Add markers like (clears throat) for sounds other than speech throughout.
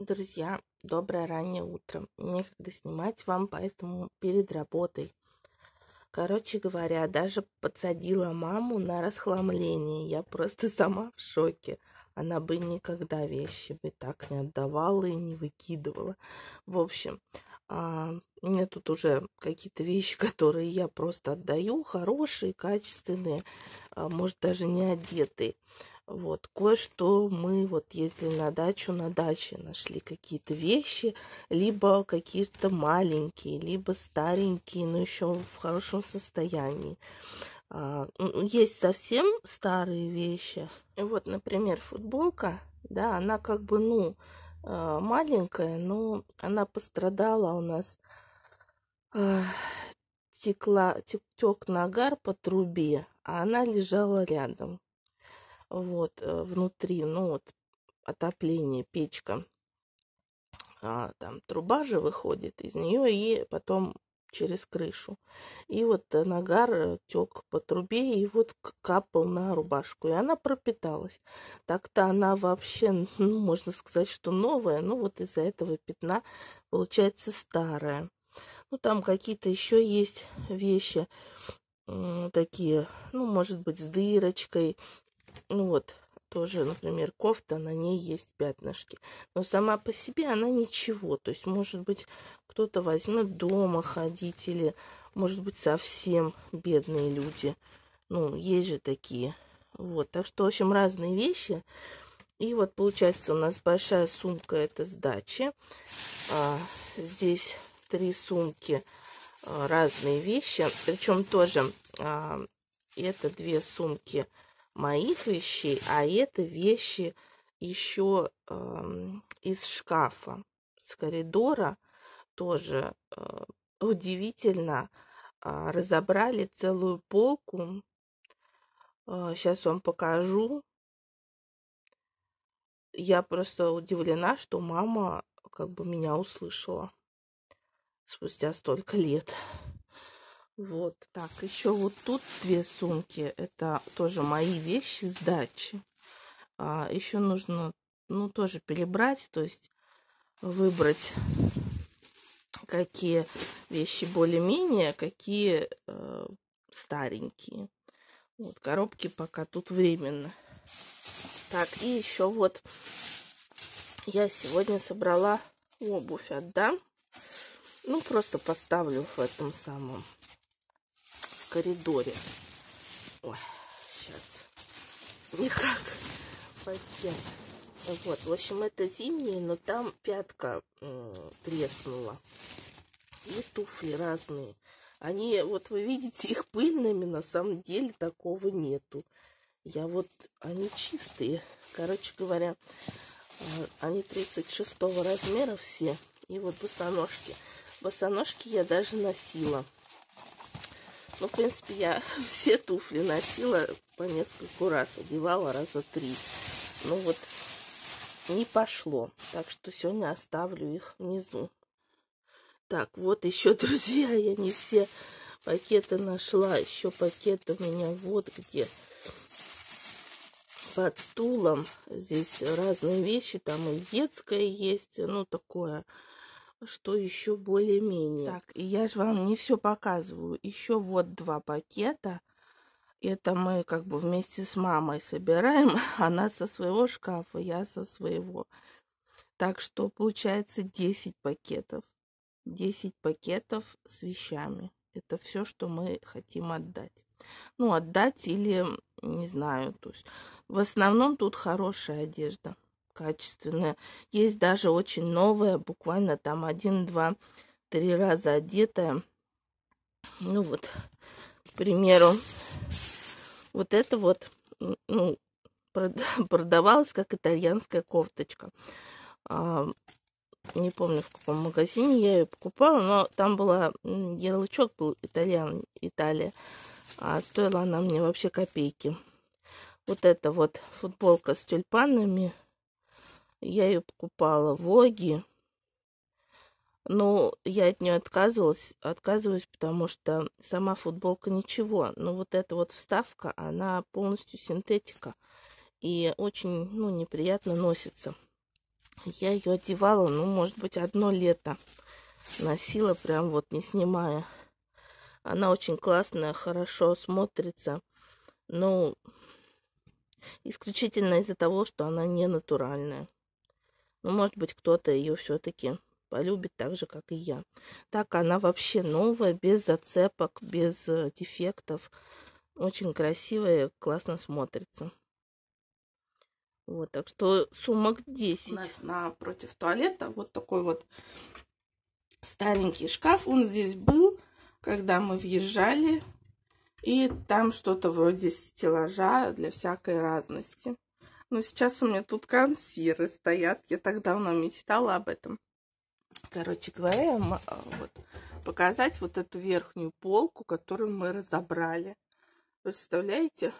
Друзья, доброе раннее утро. Некогда снимать вам, поэтому перед работой. Короче говоря, даже подсадила маму на расхламление. Я просто (laughs) сама в шоке. Она бы никогда вещи бы так не отдавала и не выкидывала. В общем, а, меня тут уже какие-то вещи, (laughs) которые я просто отдаю, хорошие, качественные, а, может даже не одетые. Вот, кое-что мы вот ездили на дачу, на даче нашли какие-то вещи, либо какие-то маленькие, либо старенькие, но еще в хорошем состоянии. А, есть совсем старые вещи. Вот, например, футболка, да, она как бы, ну, а, маленькая, но она пострадала у нас. А, текла, тек нагар по трубе, а она лежала рядом вот, э, внутри, ну вот, отопление, печка, а, там труба же выходит из нее и потом через крышу. И вот нагар э, тек по трубе и вот капал на рубашку. И она пропиталась. Так-то она вообще, ну, можно сказать, что новая, но вот из-за этого пятна получается старая. Ну, там какие-то еще есть вещи такие, ну, может быть, с дырочкой, ну вот, тоже, например, кофта, на ней есть пятнышки. Но сама по себе она ничего. То есть, может быть, кто-то возьмет дома ходить или, может быть, совсем бедные люди. Ну, есть же такие. Вот, так что, в общем, разные вещи. И вот получается у нас большая сумка это сдачи. А, здесь три сумки а, разные вещи. Причем тоже а, это две сумки моих вещей, а это вещи еще э, из шкафа, с коридора. Тоже э, удивительно э, разобрали целую полку. Э, сейчас вам покажу. Я просто удивлена, что мама как бы меня услышала спустя столько лет. Вот, так, еще вот тут две сумки. Это тоже мои вещи с дачи. А, еще нужно, ну, тоже перебрать, то есть выбрать, какие вещи более-менее, какие э, старенькие. Вот, коробки пока тут временно. Так, и еще вот я сегодня собрала обувь, отдам. Ну, просто поставлю в этом самом коридоре. Ой, сейчас. Никак. Вот, в общем, это зимние, но там пятка треснула. И туфли разные. Они, вот вы видите, их пыльными, на самом деле такого нету. Я вот, они чистые. Короче говоря, э, они 36 размера все. И вот босоножки. Босоножки я даже носила. Ну, в принципе, я (laughs) все туфли носила по нескольку раз, одевала раза три. Ну вот, не пошло. Так что сегодня оставлю их внизу. Так, вот еще, (laughs) друзья, я не все пакеты нашла. Еще пакет у меня вот где. Под стулом. Здесь разные вещи. Там и детская есть. Ну, такое что еще более-менее. Так, и я же вам не все показываю. Еще вот два пакета. Это мы как бы вместе с мамой собираем. (laughs) Она со своего шкафа, я со своего. Так что получается 10 пакетов. 10 пакетов с вещами. Это все, что мы хотим отдать. Ну, отдать или, не знаю, то есть в основном тут хорошая одежда качественная. Есть даже очень новая, буквально там один, два, три раза одетая. Ну вот, к примеру, вот это вот ну, (laughs) продавалась как итальянская кофточка. А, не помню, в каком магазине я ее покупала, но там была ярлычок был Итальян, Италия. А стоила она мне вообще копейки. Вот эта вот футболка с тюльпанами я ее покупала в Оги. Но я от нее отказывалась, отказываюсь, потому что сама футболка ничего. Но вот эта вот вставка, она полностью синтетика. И очень, ну, неприятно носится. Я ее одевала, ну, может быть, одно лето. Носила прям вот не снимая. Она очень классная, хорошо смотрится. Ну, исключительно из-за того, что она не натуральная. Ну, может быть, кто-то ее все-таки полюбит так же, как и я. Так, она вообще новая, без зацепок, без э, дефектов. Очень красивая, классно смотрится. Вот, так что сумок 10. У нас напротив туалета вот такой вот старенький шкаф. Он здесь был, когда мы въезжали. И там что-то вроде стеллажа для всякой разности. Но сейчас у меня тут консиры стоят. Я так давно мечтала об этом. Короче говоря, а, вот, показать вот эту верхнюю полку, которую мы разобрали. Представляете?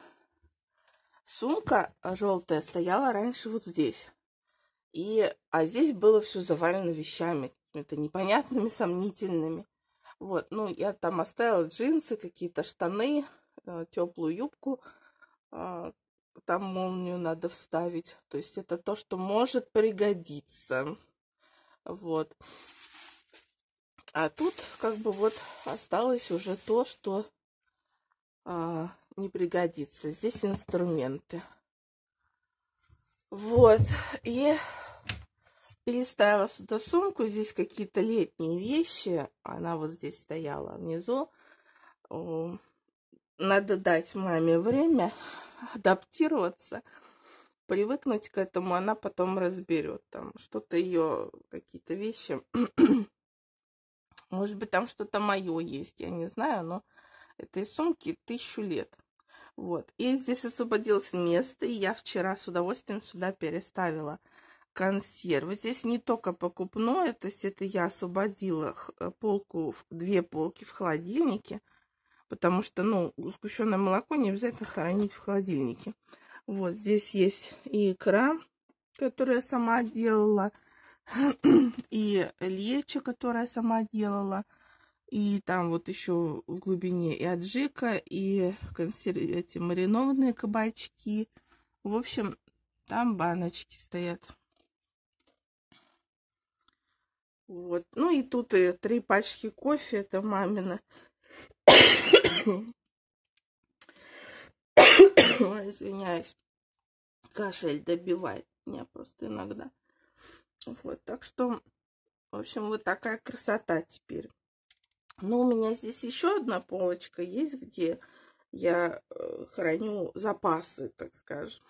Сумка желтая стояла раньше вот здесь. И, а здесь было все завалено вещами, какими-то непонятными, сомнительными. Вот, ну, я там оставила джинсы, какие-то штаны, э, теплую юбку, а, там молнию надо вставить. То есть это то, что может пригодиться. Вот. А тут как бы вот осталось уже то, что а, не пригодится. Здесь инструменты. Вот. И переставила сюда сумку. Здесь какие-то летние вещи. Она вот здесь стояла внизу. Надо дать маме время адаптироваться, привыкнуть к этому. Она потом разберет там что-то ее, какие-то вещи. Может быть, там что-то мое есть, я не знаю, но этой сумки тысячу лет. Вот. И здесь освободилось место, и я вчера с удовольствием сюда переставила консервы. Здесь не только покупное, то есть это я освободила э, полку, две полки в холодильнике, потому что, ну, сгущенное молоко не обязательно хранить в холодильнике. Вот, здесь есть и икра, которую я сама делала, (clears throat) и лечо, которое я сама делала, и там вот еще в глубине и аджика, и консерв... эти маринованные кабачки. В общем, там баночки стоят. Вот. Ну и тут и три пачки кофе, это мамина. (coughs) Ой, извиняюсь. Кашель добивает меня просто иногда. Вот, так что, в общем, вот такая красота теперь. Но у меня здесь еще одна полочка есть, где я э, храню запасы, так скажем.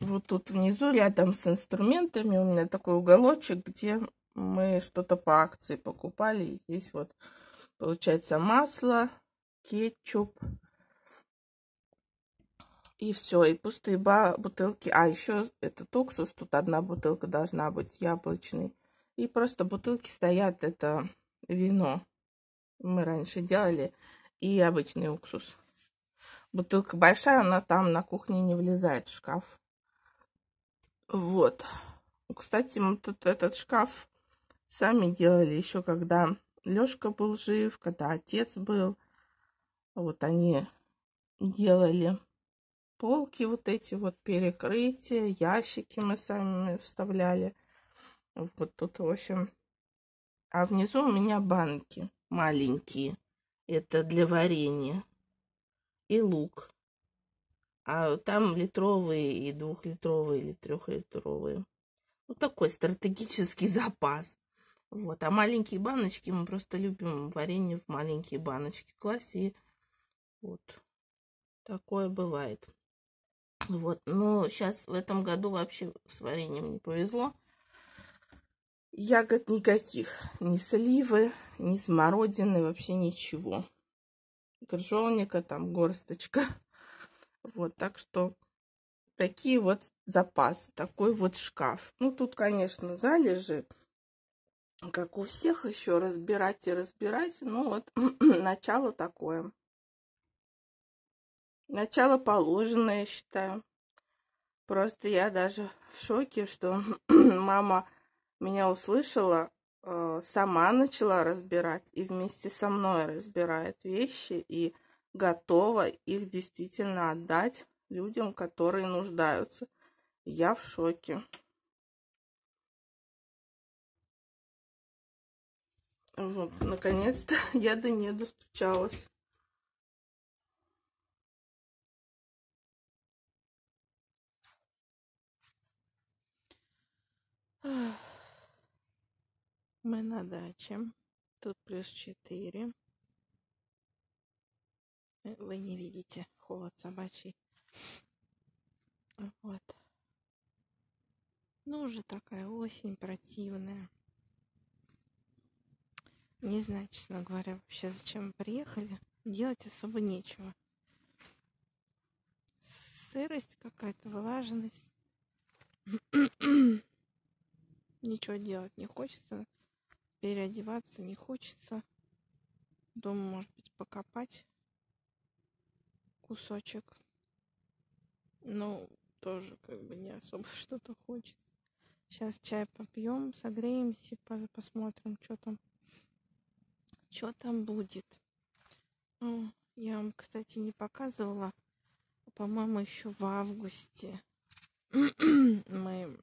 Вот тут внизу, рядом с инструментами, у меня такой уголочек, где мы что-то по акции покупали. И здесь вот получается масло, кетчуп. И все, и пустые бутылки. А, еще этот уксус, тут одна бутылка должна быть яблочный. И просто бутылки стоят, это вино. Мы раньше делали. И обычный уксус. Бутылка большая, она там на кухне не влезает в шкаф. Вот. Кстати, мы тут этот шкаф сами делали еще когда Лёшка был жив, когда отец был. Вот они делали полки вот эти вот перекрытия, ящики мы сами вставляли. Вот тут, в общем. А внизу у меня банки маленькие. Это для варенья. И лук. А там литровые и двухлитровые или трехлитровые. Вот такой стратегический запас. Вот. А маленькие баночки мы просто любим варенье в маленькие баночки класть. И вот такое бывает. Вот. Но сейчас в этом году вообще с вареньем не повезло. Ягод никаких. Ни сливы, ни смородины, вообще ничего. Крыжовника там горсточка. (laughs) Вот, так что такие вот запасы, такой вот шкаф. Ну, тут, конечно, залежи, как у всех еще разбирать и разбирать. Ну, вот, (clears throat) начало такое. Начало положено, я считаю. Просто я даже в шоке, что (clears throat) мама меня услышала, э, сама начала разбирать и вместе со мной разбирает вещи и готова их действительно отдать людям, которые нуждаются. Я в шоке. Вот, наконец-то (laughs) я до нее достучалась. Мы на даче. Тут плюс 4. Э, вы не видите холод собачий. Вот. Ну, уже такая осень противная. Не знаю, честно говоря, вообще зачем приехали. Делать особо нечего. Сырость какая-то, влажность. (clears throat) Ничего делать не хочется. Переодеваться не хочется. Дома, может быть, покопать кусочек. Ну, тоже как бы не особо (laughs) что-то хочется. Сейчас чай попьем, согреемся, посмотрим, что там что там будет. О, я вам, кстати, не показывала. По-моему, еще в августе (clears throat) мы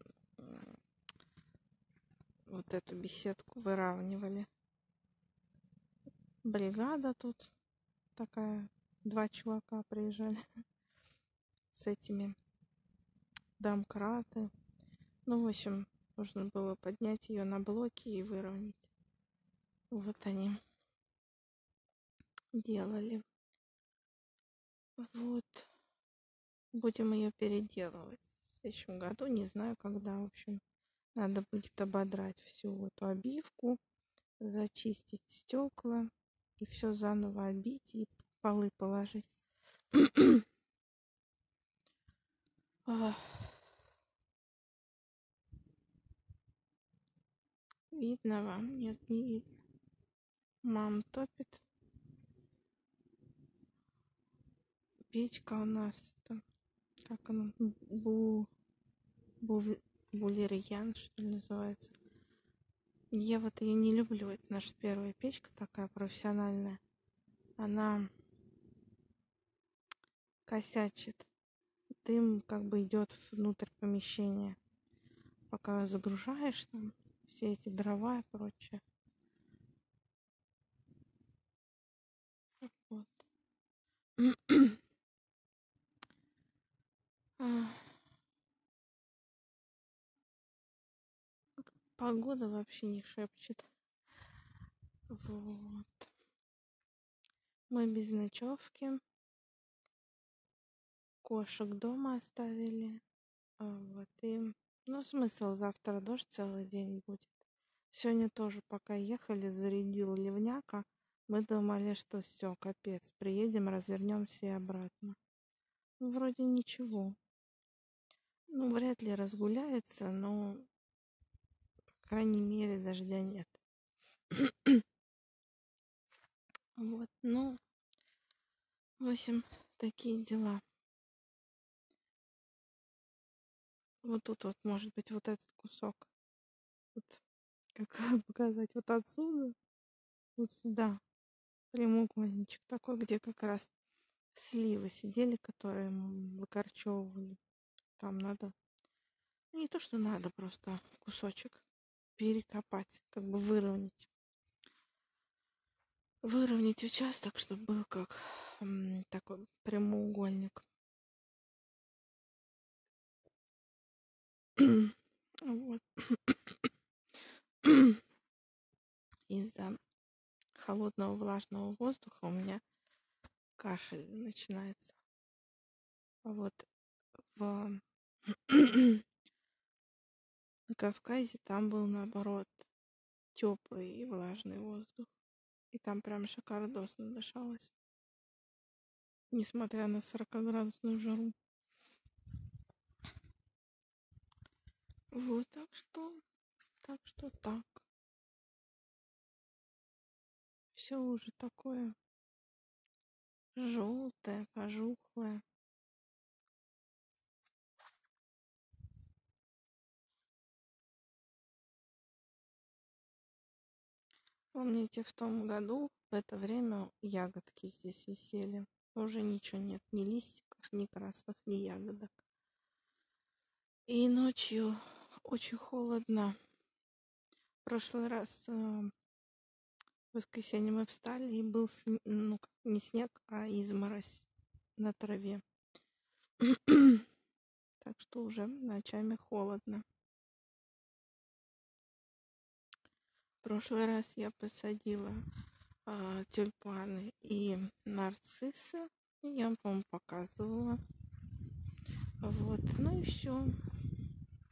вот эту беседку выравнивали. Бригада тут такая. Два чувака приезжали (laughs) с этими домкраты. Ну, в общем, нужно было поднять ее на блоки и выровнять. Вот они делали. Вот. Будем ее переделывать в следующем году. Не знаю, когда, в общем. Надо будет ободрать всю эту обивку, зачистить стекла и все заново обить и полы положить. (clears throat) Видно вам? Нет, не видно. Мам топит. Печка у нас там, как она, бу, бу, булерьян, что ли, называется. Я вот ее не люблю. Это наша первая печка такая профессиональная. Она косячит. Дым как бы идет внутрь помещения. Пока загружаешь там все эти дрова и прочее. Вот. (clears throat) Погода вообще не шепчет. Вот. Мы без ночевки. Кошек дома оставили. А, вот и... Ну, смысл, завтра дождь целый день будет. Сегодня тоже, пока ехали, зарядил ливняка. Мы думали, что все, капец, приедем, развернемся и обратно. Вроде ничего. Ну, вряд ли разгуляется, но, крайней мере, дождя нет. вот, ну, в общем, такие дела. Вот тут вот, может быть, вот этот кусок. Вот, как (laughs) показать, вот отсюда, вот сюда. Прямоугольничек такой, где как раз сливы сидели, которые выкорчевывали. Там надо, ну, не то, что надо, просто кусочек перекопать, как бы выровнять. Выровнять участок, чтобы был как такой прямоугольник. вот. Из-за холодного влажного воздуха у меня кашель начинается. Вот в на Кавказе там был наоборот теплый и влажный воздух. И там прям шикардосно дышалось. Несмотря на 40-градусную жару. Вот так что, так что так. Все уже такое желтое, пожухлое. Помните, в том году в это время ягодки здесь висели. Уже ничего нет, ни листиков, ни красных, ни ягодок. И ночью очень холодно. В прошлый раз э, в воскресенье мы встали, и был ну, не снег, а изморозь на траве. (clears throat) так что уже ночами холодно. В прошлый раз я посадила а, тюльпаны и нарциссы. Я вам, показывала. Вот, ну и все.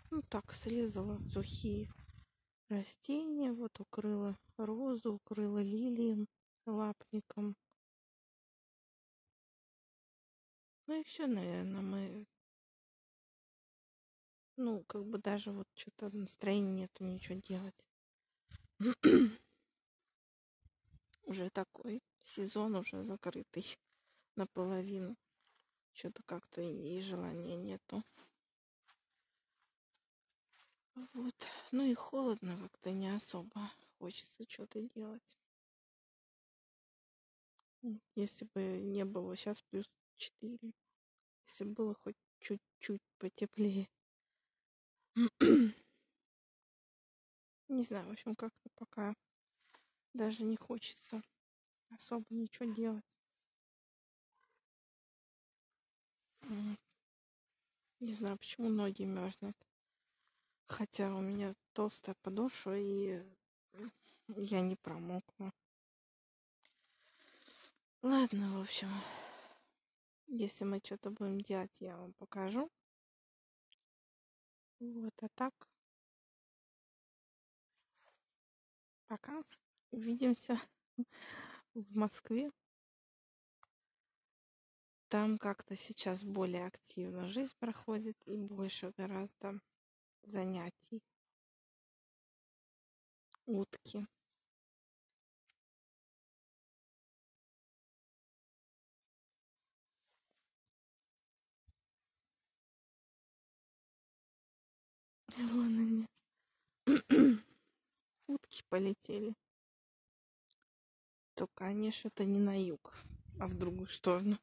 Ну так, срезала сухие растения. Вот укрыла розу, укрыла лилием, лапником. Ну и все, наверное, мы... Ну, как бы даже вот что-то настроения нету ничего делать. (clears throat) уже такой сезон уже закрытый (laughs) наполовину. Что-то как-то и желания нету. Вот. Ну и холодно как-то не особо хочется что-то делать. Если бы не было сейчас плюс 4. Если было хоть чуть-чуть потеплее. (clears throat) Не знаю, в общем, как-то пока даже не хочется особо ничего делать. Не знаю, почему ноги мерзнут. Хотя у меня толстая подошва, и я не промокла. Ладно, в общем, если мы что-то будем делать, я вам покажу. Вот, а так. Пока. Увидимся (laughs) в Москве. Там как-то сейчас более активно жизнь проходит и больше гораздо занятий. Утки. (laughs) Вон они. (clears throat) Утки полетели. Только они что-то не на юг, а в другую сторону.